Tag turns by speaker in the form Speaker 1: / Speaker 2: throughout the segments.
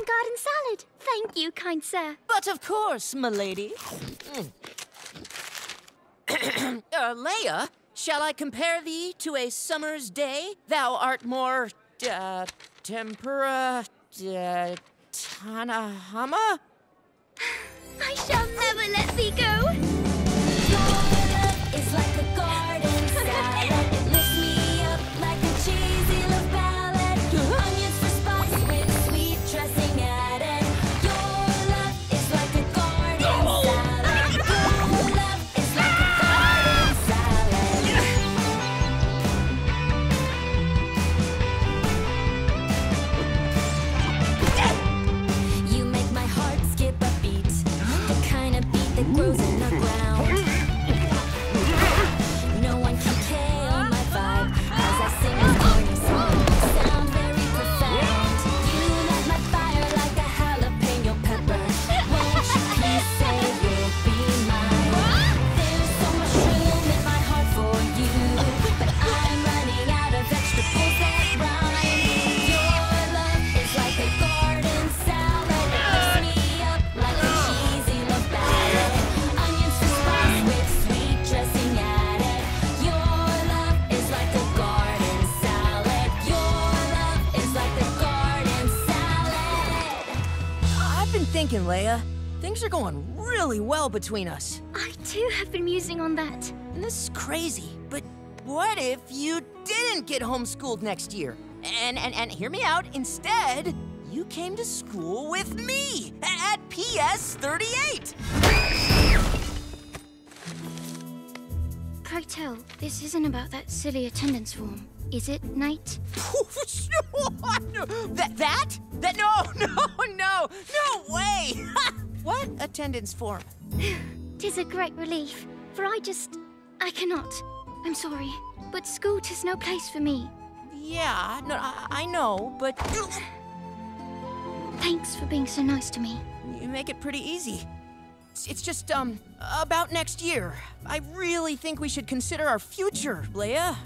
Speaker 1: fine garden salad. Thank you, kind sir.
Speaker 2: But of course, milady. Mm. uh, Leah, shall I compare thee to a summer's day? Thou art more, uh, tempera, uh, Tanahama?
Speaker 1: I shall
Speaker 2: I've been thinking, Leah. Things are going really well between us.
Speaker 1: I too have been musing on that.
Speaker 2: And this is crazy, but what if you didn't get homeschooled next year? And and and hear me out. Instead, you came to school with me at PS 38.
Speaker 1: Pray tell, this isn't about that silly attendance form, is it, Knight?
Speaker 2: that that? That no, no, no, no way! what attendance form?
Speaker 1: Tis a great relief, for I just. I cannot. I'm sorry, but school tis no place for me.
Speaker 2: Yeah, no, I, I know, but
Speaker 1: Thanks for being so nice to me.
Speaker 2: you make it pretty easy. It's, just um about next year. I really think we should consider our future, Leah.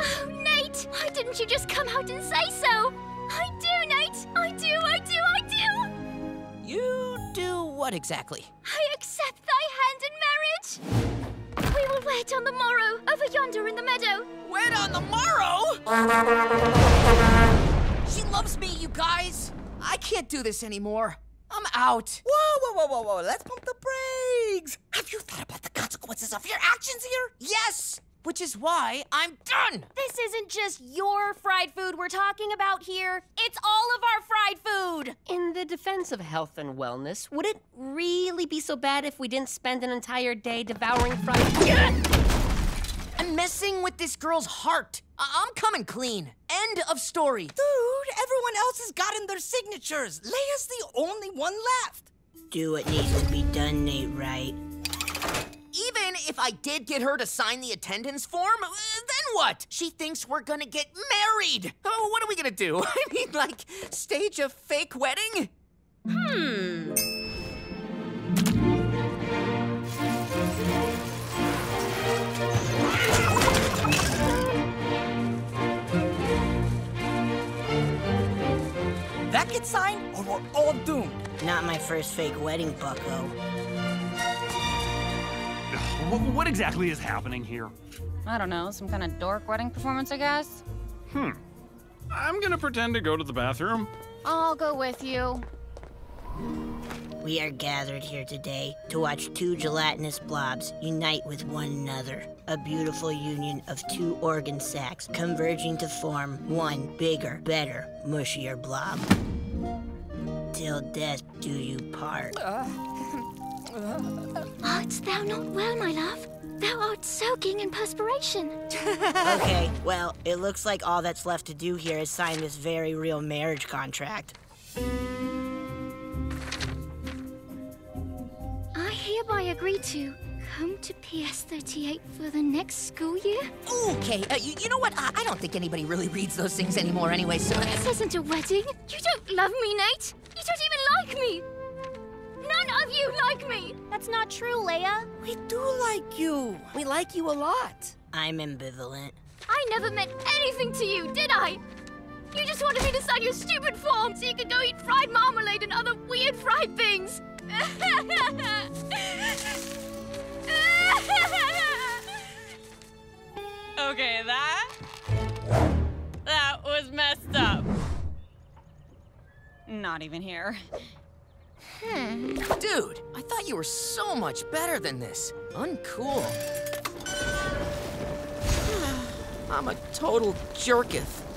Speaker 1: Oh, Nate! Why didn't you just come out and say so? I do, Nate! I do, I do, I do!
Speaker 2: You do what exactly?
Speaker 1: I accept thy hand in marriage! We will wed on the morrow, over yonder in the meadow.
Speaker 2: Wed on the morrow? She loves me, you guys. I can't do this anymore. I'm out.
Speaker 3: Whoa, whoa, whoa, whoa, whoa. Let's pump the brakes. Have you thought about the consequences of your actions here?
Speaker 2: Yes, which is why I'm done.
Speaker 4: This isn't just your fried food we're talking about here. It's all of our fried food.
Speaker 5: In the defense of health and wellness, would it really be so bad if we didn't spend an entire day devouring fried
Speaker 2: I'm messing with this girl's heart. I- I'm coming clean. End of story.
Speaker 3: Dude, everyone else has gotten their signatures. Leah's the only one left.
Speaker 6: Do what needs to be done, Nate, right?
Speaker 2: Even if I did get her to sign the attendance form, uh, then what? She thinks we're gonna get married. Oh, what are we gonna do? I mean, like, stage a fake wedding?
Speaker 4: Hmm.
Speaker 3: That gets signed, or we're all doomed.
Speaker 6: Not my first fake wedding, bucko.
Speaker 7: What, what exactly is happening here?
Speaker 8: I don't know, some kind of dork wedding performance, I guess?
Speaker 7: Hmm. I'm gonna pretend to go to the bathroom.
Speaker 8: I'll go with you.
Speaker 6: We are gathered here today to watch two gelatinous blobs unite with one another. A beautiful union of two organ sacs converging to form one bigger, better, mushier blob. Till death do you part.
Speaker 1: Art thou not well, my love? Thou art soaking in perspiration.
Speaker 6: okay, well, it looks like all that's left to do here is sign this very real marriage contract.
Speaker 1: I hereby agree to come to PS38 for the next school year.
Speaker 2: Okay, uh, you, you know what? I, I don't think anybody really reads those things anymore anyway, so.
Speaker 1: This isn't a wedding. You don't love me, Nate. You don't even like me. None of you like me.
Speaker 4: That's not true, Leah.
Speaker 3: We do like you. We like you a lot.
Speaker 6: I'm ambivalent.
Speaker 1: I never meant anything to you, did I? You just wanted me to sign your stupid form.
Speaker 9: so you can go eat fried marmalade and other weird fried things.
Speaker 8: Okay, that. That Not even here. Hmm.
Speaker 2: Dude, I thought you were so much better than this. Uncool. I'm a total jerketh.